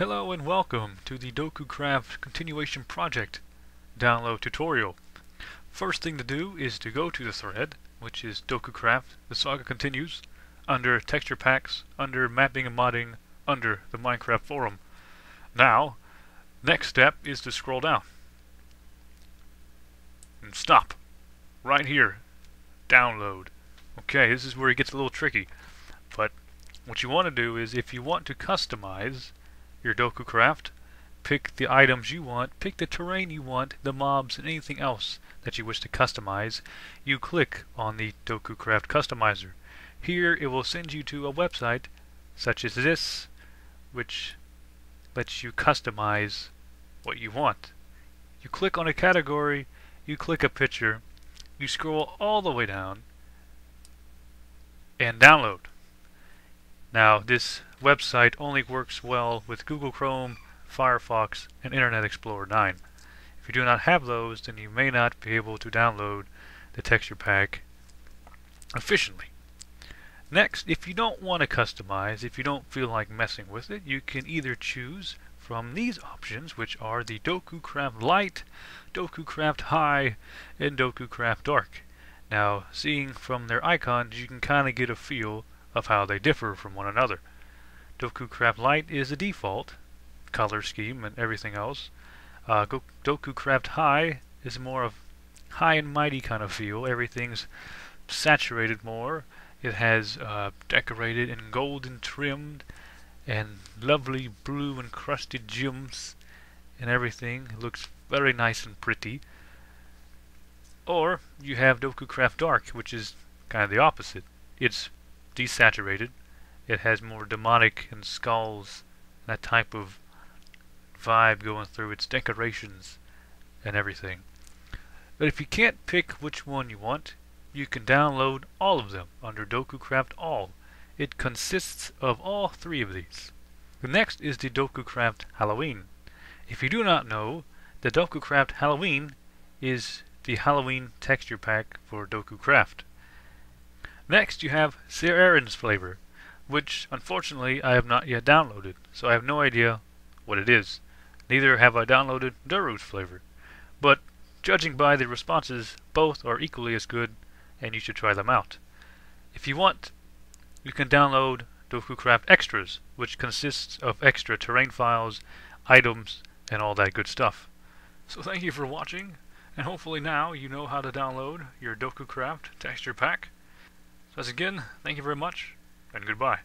Hello and welcome to the DokuCraft continuation project download tutorial. First thing to do is to go to the thread, which is DokuCraft, the saga continues, under texture packs, under mapping and modding, under the Minecraft forum. Now, next step is to scroll down. And stop. Right here. Download. Okay, this is where it gets a little tricky. But what you want to do is if you want to customize your DokuCraft, pick the items you want, pick the terrain you want, the mobs, and anything else that you wish to customize, you click on the DokuCraft Customizer. Here it will send you to a website such as this, which lets you customize what you want. You click on a category, you click a picture, you scroll all the way down, and download. Now this website only works well with Google Chrome, Firefox, and Internet Explorer 9. If you do not have those, then you may not be able to download the texture pack efficiently. Next, if you don't want to customize, if you don't feel like messing with it, you can either choose from these options, which are the DokuCraft Light, DokuCraft High, and DokuCraft Dark. Now, seeing from their icons, you can kind of get a feel of how they differ from one another. DokuCraft Light is the default color scheme and everything else. Uh, DokuCraft High is more of high and mighty kind of feel. Everything's saturated more it has uh, decorated and golden trimmed and lovely blue encrusted gems and everything. It looks very nice and pretty. Or you have DokuCraft Dark, which is kind of the opposite. It's desaturated. It has more demonic and skulls, that type of vibe going through its decorations and everything. But if you can't pick which one you want, you can download all of them under DokuCraft All. It consists of all three of these. The next is the DokuCraft Halloween. If you do not know, the DokuCraft Halloween is the Halloween texture pack for DokuCraft. Next you have Sir Aaron's flavor, which unfortunately I have not yet downloaded, so I have no idea what it is. Neither have I downloaded Daru's flavor. But judging by the responses, both are equally as good and you should try them out. If you want, you can download DokuCraft Extras, which consists of extra terrain files, items, and all that good stuff. So thank you for watching, and hopefully now you know how to download your DokuCraft texture pack. So as again, thank you very much, and goodbye.